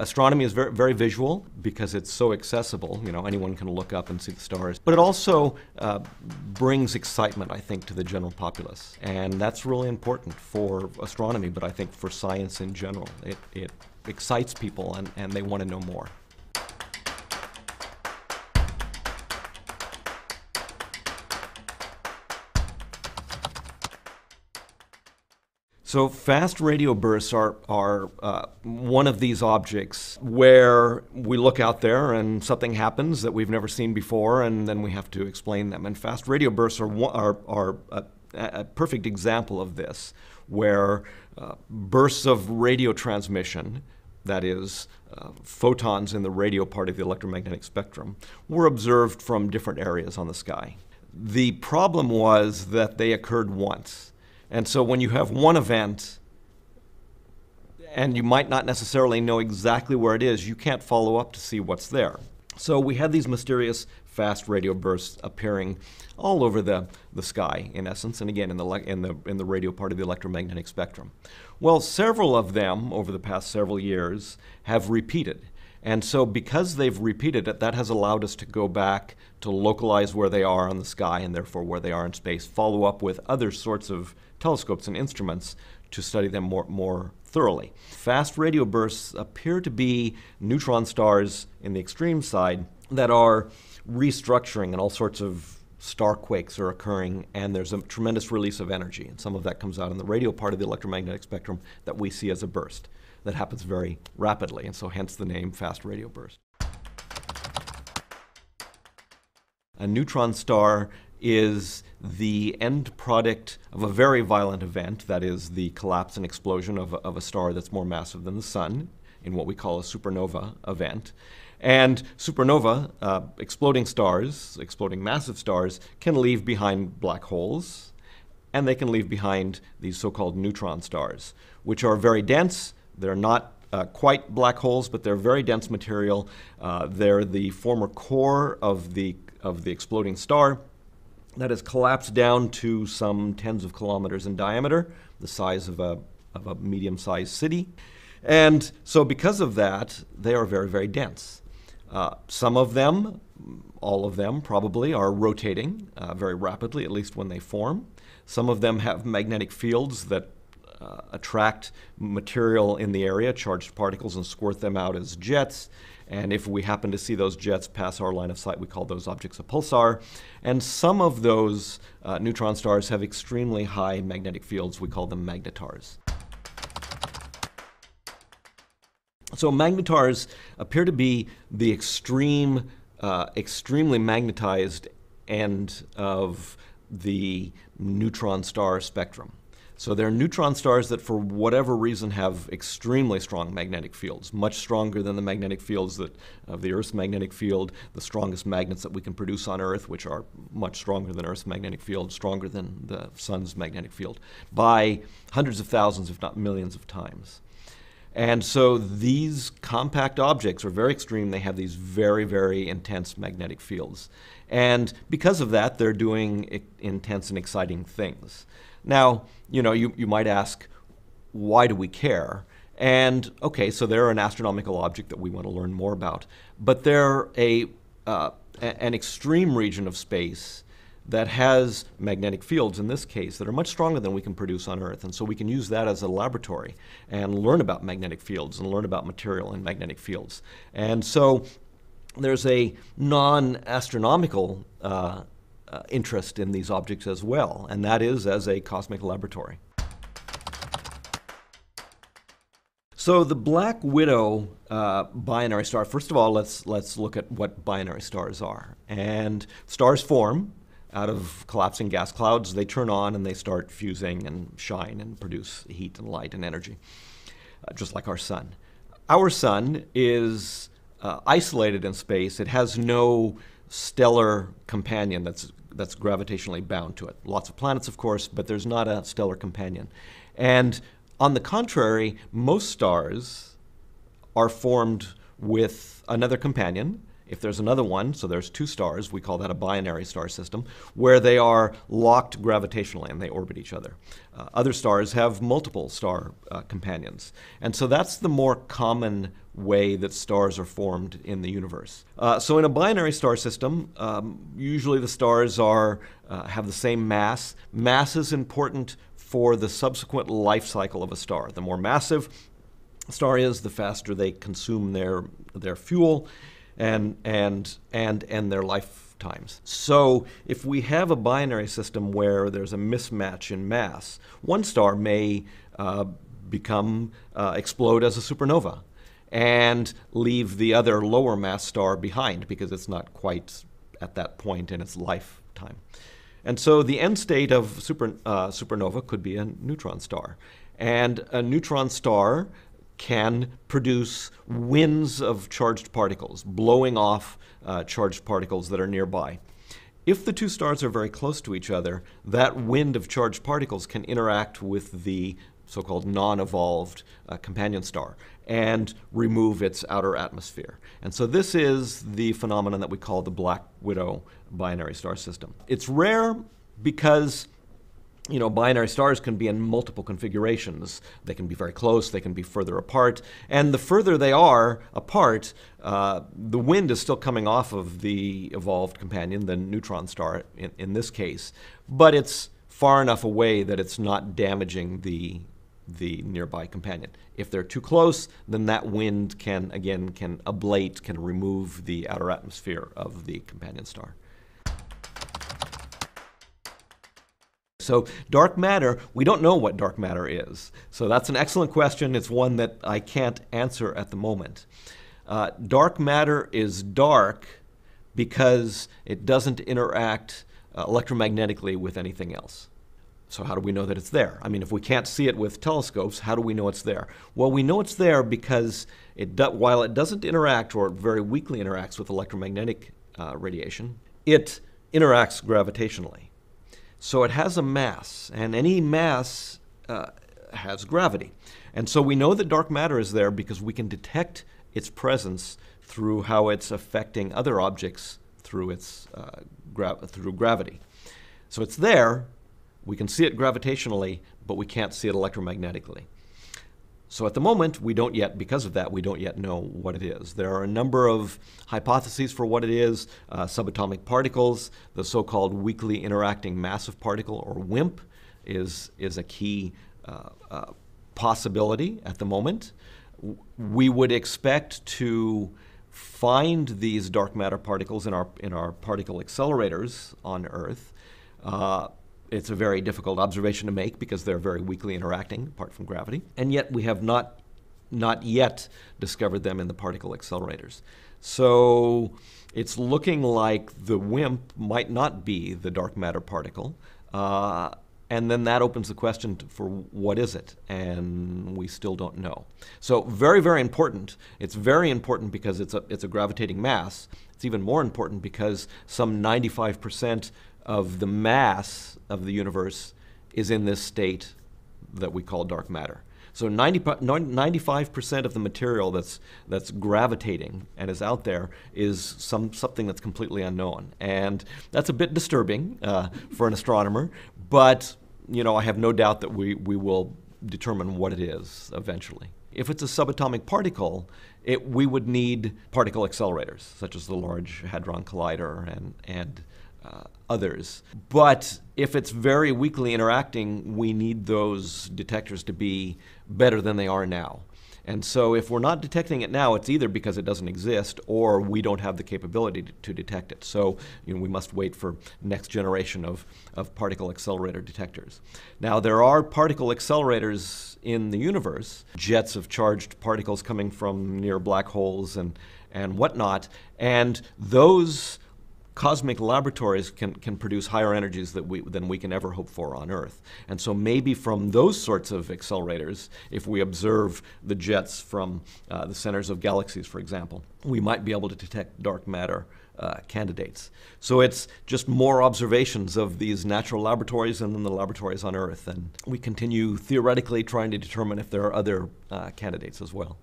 Astronomy is very, very visual because it's so accessible. You know, anyone can look up and see the stars. But it also uh, brings excitement, I think, to the general populace. And that's really important for astronomy, but I think for science in general. It, it excites people and, and they want to know more. So fast radio bursts are, are uh, one of these objects where we look out there and something happens that we've never seen before, and then we have to explain them. And fast radio bursts are, are, are a, a perfect example of this, where uh, bursts of radio transmission, that is, uh, photons in the radio part of the electromagnetic spectrum, were observed from different areas on the sky. The problem was that they occurred once and so when you have one event, and you might not necessarily know exactly where it is, you can't follow up to see what's there. So we had these mysterious fast radio bursts appearing all over the, the sky, in essence, and again in the, in, the, in the radio part of the electromagnetic spectrum. Well, several of them over the past several years have repeated. And so, because they've repeated it, that has allowed us to go back to localize where they are on the sky and therefore where they are in space, follow up with other sorts of telescopes and instruments to study them more, more thoroughly. Fast radio bursts appear to be neutron stars in the extreme side that are restructuring and all sorts of star quakes are occurring and there's a tremendous release of energy and some of that comes out in the radio part of the electromagnetic spectrum that we see as a burst that happens very rapidly and so hence the name fast radio burst. A neutron star is the end product of a very violent event, that is, the collapse and explosion of a, of a star that's more massive than the Sun, in what we call a supernova event. And supernova, uh, exploding stars, exploding massive stars, can leave behind black holes, and they can leave behind these so called neutron stars, which are very dense. They're not uh, quite black holes, but they're very dense material. Uh, they're the former core of the, of the exploding star that has collapsed down to some tens of kilometers in diameter, the size of a, of a medium sized city. And so, because of that, they are very, very dense. Uh, some of them, all of them probably, are rotating uh, very rapidly, at least when they form. Some of them have magnetic fields that uh, attract material in the area, charged particles, and squirt them out as jets. And if we happen to see those jets pass our line of sight, we call those objects a pulsar. And some of those uh, neutron stars have extremely high magnetic fields. We call them magnetars. So magnetars appear to be the extreme, uh, extremely magnetized end of the neutron star spectrum. So they're neutron stars that, for whatever reason, have extremely strong magnetic fields, much stronger than the magnetic fields that, of the Earth's magnetic field, the strongest magnets that we can produce on Earth, which are much stronger than Earth's magnetic field, stronger than the Sun's magnetic field, by hundreds of thousands, if not millions of times. And so these compact objects are very extreme. They have these very, very intense magnetic fields. And because of that, they're doing intense and exciting things. Now, you know, you, you might ask, why do we care? And okay, so they're an astronomical object that we want to learn more about, but they're a, uh, an extreme region of space that has magnetic fields in this case that are much stronger than we can produce on Earth. And so we can use that as a laboratory and learn about magnetic fields and learn about material in magnetic fields. And so there's a non astronomical uh, uh, interest in these objects as well, and that is as a cosmic laboratory. So the Black Widow uh, binary star. First of all, let's let's look at what binary stars are. And stars form out of collapsing gas clouds. They turn on and they start fusing and shine and produce heat and light and energy, uh, just like our sun. Our sun is uh, isolated in space. It has no stellar companion that's that's gravitationally bound to it. Lots of planets, of course, but there's not a stellar companion. And on the contrary, most stars are formed with another companion. If there's another one, so there's two stars, we call that a binary star system, where they are locked gravitationally and they orbit each other. Uh, other stars have multiple star uh, companions. And so that's the more common way that stars are formed in the universe. Uh, so in a binary star system, um, usually the stars are uh, have the same mass. Mass is important for the subsequent life cycle of a star. The more massive a star is, the faster they consume their their fuel, and and and and their lifetimes. So if we have a binary system where there's a mismatch in mass, one star may uh, become uh, explode as a supernova and leave the other lower mass star behind because it's not quite at that point in its lifetime. And so the end state of super, uh, supernova could be a neutron star. And a neutron star can produce winds of charged particles, blowing off uh, charged particles that are nearby. If the two stars are very close to each other, that wind of charged particles can interact with the so called non evolved uh, companion star and remove its outer atmosphere. And so this is the phenomenon that we call the Black Widow binary star system. It's rare because you know, binary stars can be in multiple configurations. They can be very close, they can be further apart. And the further they are apart, uh, the wind is still coming off of the evolved companion, the neutron star in, in this case, but it's far enough away that it's not damaging the the nearby companion. If they're too close, then that wind can, again, can ablate, can remove the outer atmosphere of the companion star. So, dark matter, we don't know what dark matter is. So, that's an excellent question. It's one that I can't answer at the moment. Uh, dark matter is dark because it doesn't interact uh, electromagnetically with anything else. So, how do we know that it's there? I mean, if we can't see it with telescopes, how do we know it's there? Well, we know it's there because it do, while it doesn't interact or very weakly interacts with electromagnetic uh, radiation, it interacts gravitationally. So, it has a mass, and any mass uh, has gravity. And so, we know that dark matter is there because we can detect its presence through how it's affecting other objects through, its, uh, gra- through gravity. So, it's there we can see it gravitationally, but we can't see it electromagnetically. So at the moment, we don't yet, because of that, we don't yet know what it is. There are a number of hypotheses for what it is uh, subatomic particles, the so called weakly interacting massive particle, or WIMP, is, is a key uh, uh, possibility at the moment. We would expect to find these dark matter particles in our, in our particle accelerators on Earth. It's a very difficult observation to make because they're very weakly interacting apart from gravity. And yet we have not, not yet discovered them in the particle accelerators. So it's looking like the WIMP might not be the dark matter particle. Uh, and then that opens the question for what is it? And we still don't know. So very, very important. It's very important because it's a, it's a gravitating mass. It's even more important because some 95% of the mass of the universe is in this state that we call dark matter. So 90, 95% of the material that's, that's gravitating and is out there is some, something that's completely unknown. And that's a bit disturbing uh, for an astronomer, but you know, I have no doubt that we, we will determine what it is eventually. If it's a subatomic particle, it, we would need particle accelerators, such as the Large Hadron Collider and, and uh, others. But if it's very weakly interacting, we need those detectors to be better than they are now. And so if we're not detecting it now, it's either because it doesn't exist or we don't have the capability to, to, detect it. So you know, we must wait for next generation of, of particle accelerator detectors. Now there are particle accelerators in the universe, jets of charged particles coming from near black holes and, and whatnot, and those cosmic laboratories can, can produce higher energies that we, than we can ever hope for on Earth. And so maybe from those sorts of accelerators, if we observe the jets from uh, the centers of galaxies, for example, we might be able to detect dark matter uh, candidates. So it's just more observations of these natural laboratories and then the laboratories on Earth. And we continue theoretically trying to determine if there are other uh, candidates as well.